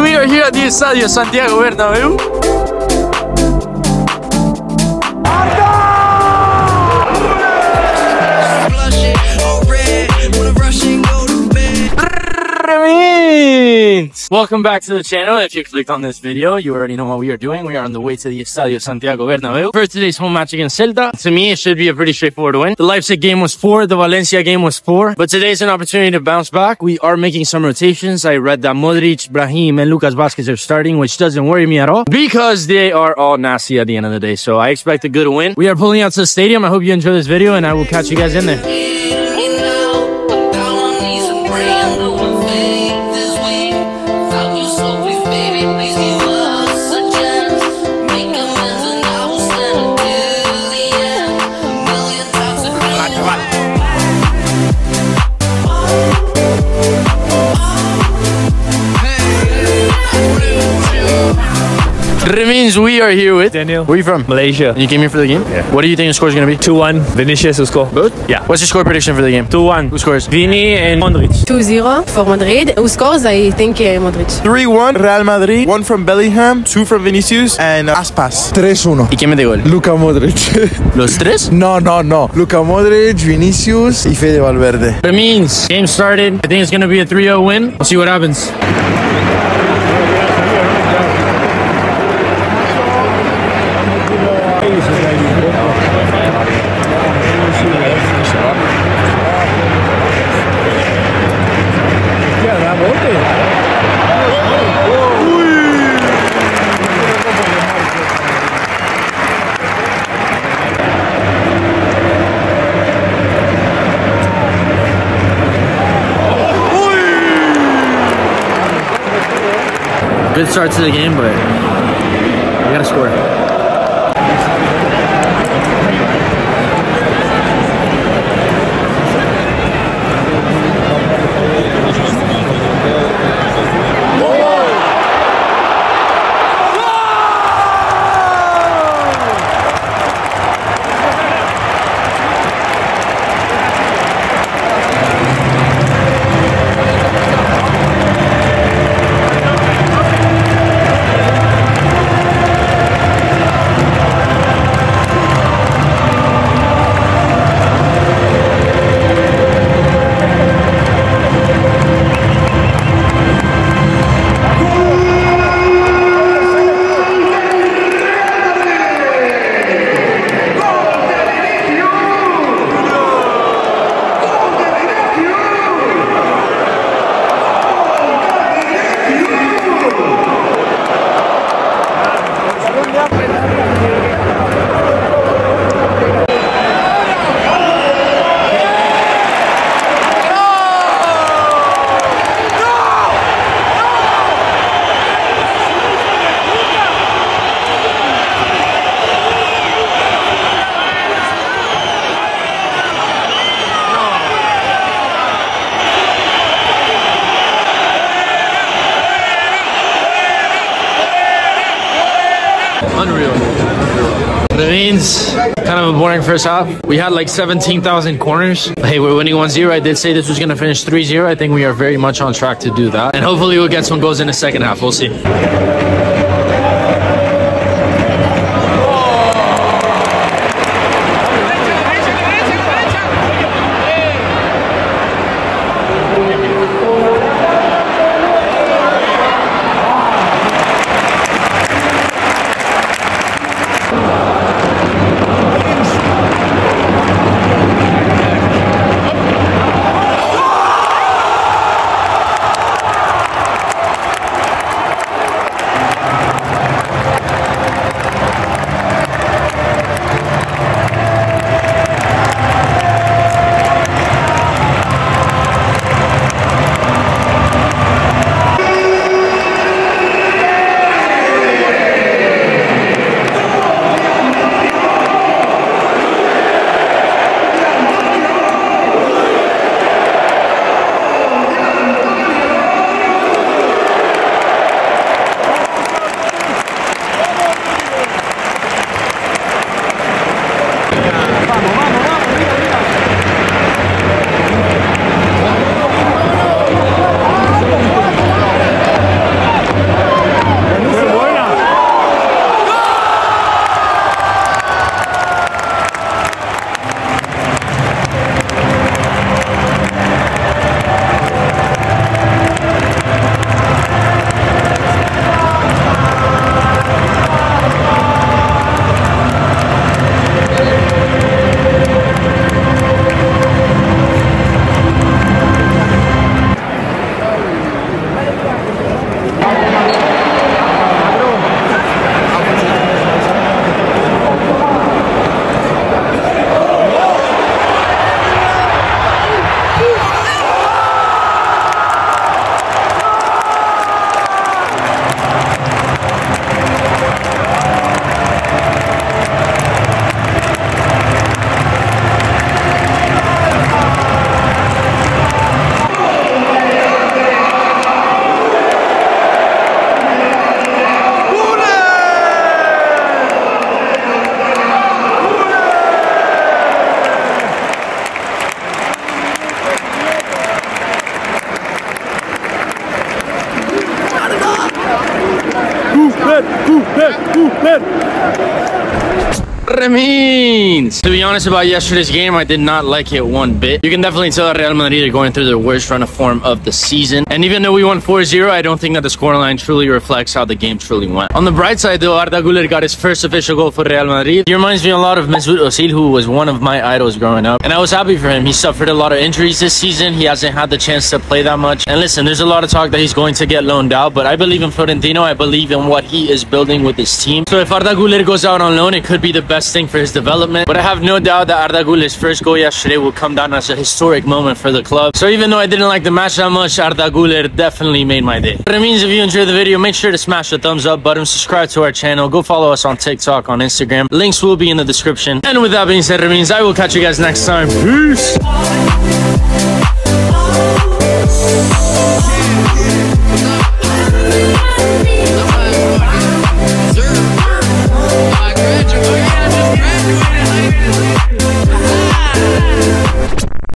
we are here at the Estadio Santiago Bernabeu. Remins! Welcome back to the channel. If you clicked on this video, you already know what we are doing. We are on the way to the Estadio Santiago Bernabeu for today's home match against Celta. To me, it should be a pretty straightforward win. The Leipzig game was four, the Valencia game was four, but today's an opportunity to bounce back. We are making some rotations. I read that Modric, Brahim, and Lucas Vazquez are starting, which doesn't worry me at all because they are all nasty at the end of the day. So I expect a good win. We are pulling out to the stadium. I hope you enjoy this video and I will catch you guys in there. Remins, we are here with Daniel. Where are you from? Malaysia. And you came here for the game? Yeah. What do you think the score is going to be? 2-1. Vinicius will score. Both? Yeah. What's your score prediction for the game? 2-1. Who scores? Vini and Modric. 2-0 for Madrid. Who scores? I think uh, Modric. 3-1 Real Madrid, one from Bellingham, two from Vinicius, and Aspas. 3-1. ¿Y quién mete gol? Luka Modric. ¿Los tres? no, no, no. Luka Modric, Vinicius y Fede Valverde. Remins, game started. I think it's going to be a 3-0 win. We'll see what happens. Good start to the game, but we gotta score. Unreal. That means kind of a boring first half. We had like 17,000 corners. Hey, we're winning 1-0. I did say this was going to finish 3-0. I think we are very much on track to do that. And hopefully we'll get some goals in the second half. We'll see. Gulen, Gulen, Gulen. Remins! To be honest about yesterday's game, I did not like it one bit. You can definitely tell that Real Madrid are going through their worst run of form of the season. And even though we won 4-0, I don't think that the scoreline truly reflects how the game truly went. On the bright side though, Arda Güler got his first official goal for Real Madrid. He reminds me a lot of Mesut Ozil, who was one of my idols growing up. And I was happy for him. He suffered a lot of injuries this season. He hasn't had the chance to play that much. And listen, there's a lot of talk that he's going to get loaned out, but I believe in Florentino. I believe in what he is building with his team. So if Arda Güler goes out on loan, it could be the best thing for his development. But I have no doubt that Arda Güler's first goal yesterday will come down as a historic moment for the club. So even though I didn't like the match that much, Arda Güler definitely made my day. But it means if you enjoyed the video, make sure to smash the thumbs up button, subscribe to our channel, go follow us on TikTok, on Instagram. Links will be in the description. And with that being said, it means I will catch you guys next time. Peace!